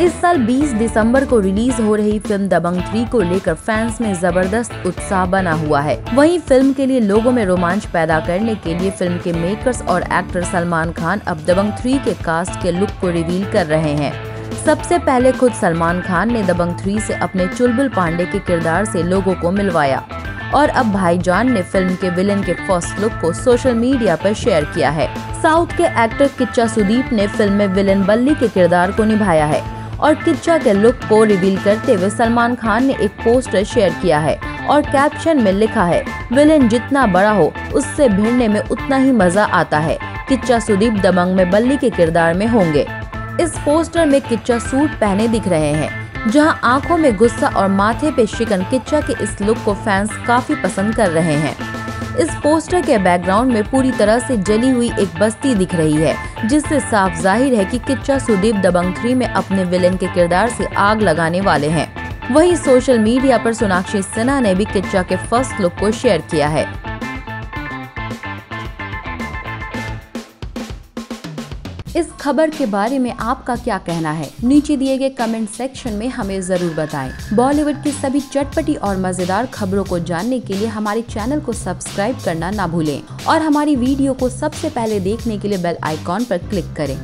इस साल 20 दिसंबर को रिलीज़ हो रही फ़िल्म दबंग थ्री को लेकर फैंस में ज़बरदस्त उत्साह बना हुआ है। वहीं फ़िल्म के लिए लोगों में रोमांच पैदा करने के लिए फ़िल्म के मेकर्स और एक्टर सलमान खान अब दबंग थ्री के कास्ट के लुक को रिवील कर रहे हैं। सबसे पहले खुद सलमान खान ने दबंग थ्री से अपने चुलबुल पांडे के किरदार से लोगों को मिलवाया और अब भाईजान ने फ़िल्म के विलेन के फ़र्स्ट लुक को सोशल मीडिया पर शेयर किया है। साउथ के एक्टर किच्चा सुदीप ने फ़िल्म में विलेन बल्ली के किरदार को निभाया है। और किच्चा के लुक को रिवील करते हुए सलमान खान ने एक पोस्टर शेयर किया है और कैप्शन में लिखा है, विलेन जितना बड़ा हो, उससे भिड़ने में उतना ही मज़ा आता है। किच्चा सुदीप दबंग में बल्ली के किरदार में होंगे। इस पोस्टर में किच्चा सूट पहने दिख रहे हैं, जहाँ आँखों में गुस्सा और माथे पे शिकन किच्चा के इस लुक को फैंस काफ़ी पसंद कर रहे हैं। इस पोस्टर के बैकग्राउंड में पूरी तरह से जली हुई एक बस्ती दिख रही है, जिससे साफ़ ज़ाहिर है कि किच्चा सुदीप दबंग थ्री में अपने विलेन के किरदार से आग लगाने वाले हैं। वहीं सोशल मीडिया पर सोनाक्षी सिन्हा ने भी किच्चा के फ़र्स्ट लुक को शेयर किया है। इस खबर के बारे में आपका क्या कहना है नीचे दिए गए कमेंट सेक्शन में हमें ज़रूर बताएँ। बॉलीवुड की सभी चटपटी और मज़ेदार खबरों को जानने के लिए हमारे चैनल को सब्सक्राइब करना ना भूलें और हमारी वीडियो को सबसे पहले देखने के लिए बेल आइकॉन पर क्लिक करें